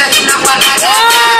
That's not what I.